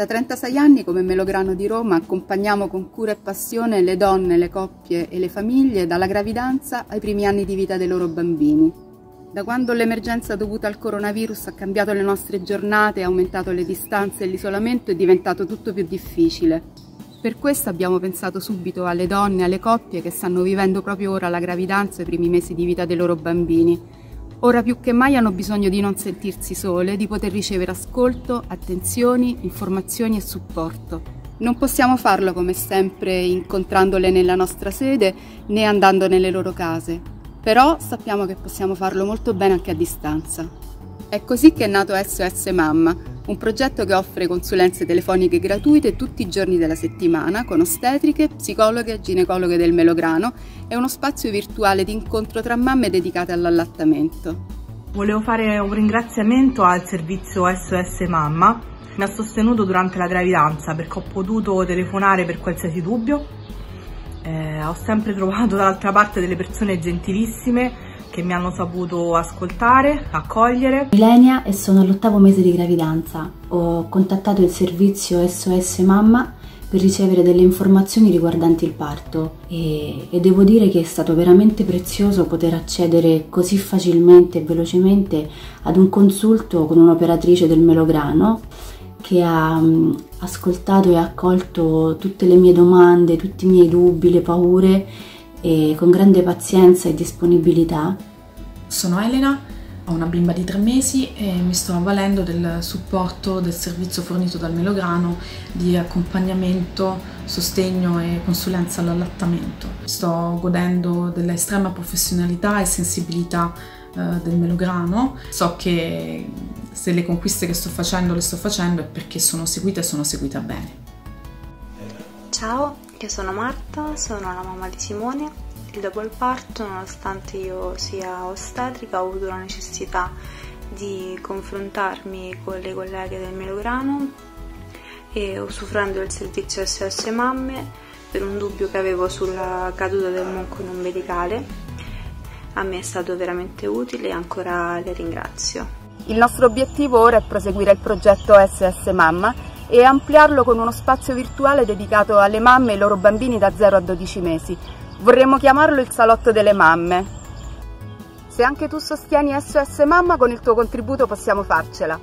Da 36 anni come Melograno di Roma accompagniamo con cura e passione le donne, le coppie e le famiglie dalla gravidanza ai primi anni di vita dei loro bambini. Da quando l'emergenza dovuta al coronavirus ha cambiato le nostre giornate, ha aumentato le distanze e l'isolamento, è diventato tutto più difficile. Per questo abbiamo pensato subito alle donne, alle coppie che stanno vivendo proprio ora la gravidanza e i primi mesi di vita dei loro bambini Ora più che mai hanno bisogno di non sentirsi sole, di poter ricevere ascolto, attenzioni, informazioni e supporto. Non possiamo farlo come sempre incontrandole nella nostra sede né andando nelle loro case, però sappiamo che possiamo farlo molto bene anche a distanza. È così che è nato SOS Mamma, un progetto che offre consulenze telefoniche gratuite tutti i giorni della settimana con ostetriche, psicologhe e ginecologhe del Melograno e uno spazio virtuale di incontro tra mamme dedicate all'allattamento. Volevo fare un ringraziamento al servizio SOS Mamma, mi ha sostenuto durante la gravidanza perché ho potuto telefonare per qualsiasi dubbio, eh, ho sempre trovato dall'altra parte delle persone gentilissime che mi hanno saputo ascoltare, accogliere. Milenia e sono all'ottavo mese di gravidanza. Ho contattato il servizio SOS Mamma per ricevere delle informazioni riguardanti il parto e, e, devo dire che è stato veramente prezioso poter accedere così facilmente e velocemente ad un consulto con un'operatrice del Melograno che ha um, ascoltato e accolto tutte le mie domande, tutti i miei dubbi, le paure e con grande pazienza e disponibilità. Sono Elena, ho una bimba di tre mesi e mi sto avvalendo del supporto del servizio fornito dal Melograno di accompagnamento, sostegno e consulenza all'allattamento. Sto godendo dell'estrema professionalità e sensibilità eh, del Melograno. So che se le conquiste che sto facendo le sto facendo è perché sono seguita e sono seguita bene. Ciao, io sono Marta, sono la mamma di Simone e dopo il parto, nonostante io sia ostetrica, ho avuto la necessità di confrontarmi con le colleghe del Melograno e usufruendo del servizio SOS Mamme per un dubbio che avevo sulla caduta del mucolo ombelicale. A me è stato veramente utile e ancora le ringrazio. Il nostro obiettivo ora è proseguire il progetto SOS Mamma e ampliarlo con uno spazio virtuale dedicato alle mamme e ai loro bambini da 0 a 12 mesi. Vorremmo chiamarlo il salotto delle mamme. Se anche tu sostieni SOS Mamma, con il tuo contributo possiamo farcela.